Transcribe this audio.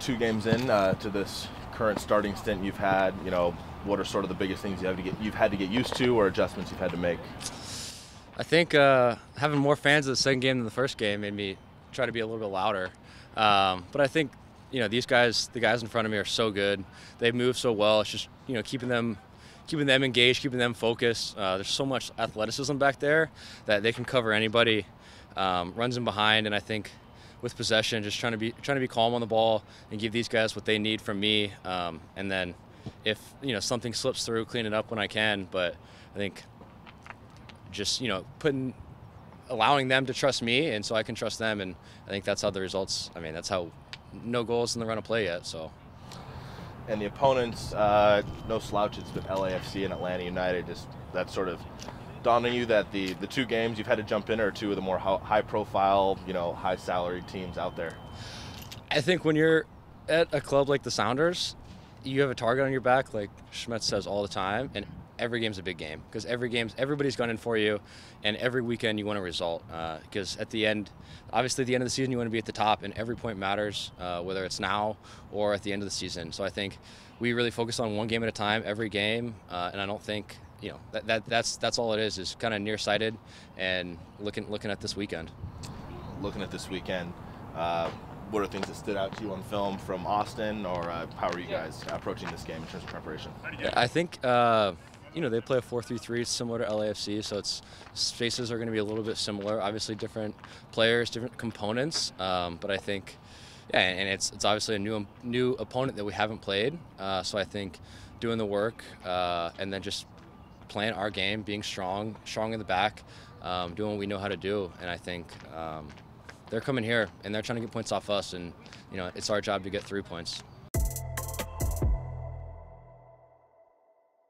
Two games in uh, to this current starting stint you've had, you know, what are sort of the biggest things you have to get you've had to get used to or adjustments you've had to make? I think uh, having more fans in the second game than the first game made me try to be a little bit louder. Um, but I think you know these guys, the guys in front of me, are so good. They move so well. It's just you know keeping them keeping them engaged, keeping them focused. Uh, there's so much athleticism back there that they can cover anybody. Um, runs in behind, and I think with possession, just trying to be trying to be calm on the ball and give these guys what they need from me. Um, and then if you know something slips through, clean it up when I can. But I think just you know putting allowing them to trust me, and so I can trust them, and I think that's how the results. I mean, that's how no goals in the run of play yet. So. And the opponents, uh, no slouches, It's LAFC and Atlanta United. Just that sort of dawned on you that the the two games you've had to jump in are two of the more high profile, you know, high salary teams out there. I think when you're at a club like the Sounders, you have a target on your back, like Schmetz says all the time, and every game's a big game because every game's everybody's gunning for you, and every weekend you want a result. Because uh, at the end, obviously, at the end of the season, you want to be at the top, and every point matters, uh, whether it's now or at the end of the season. So I think we really focus on one game at a time, every game, uh, and I don't think you know that, that that's that's all it is is kind of nearsighted and looking looking at this weekend. Looking at this weekend. Uh, what are things that stood out to you on film from Austin, or uh, how are you guys approaching this game in terms of preparation? I think uh, you know they play a 4-3-3 similar to LAFC, so its spaces are going to be a little bit similar. Obviously, different players, different components, um, but I think yeah, and it's it's obviously a new new opponent that we haven't played. Uh, so I think doing the work uh, and then just playing our game, being strong, strong in the back, um, doing what we know how to do, and I think. Um, they're coming here and they're trying to get points off us, and you know it's our job to get three points.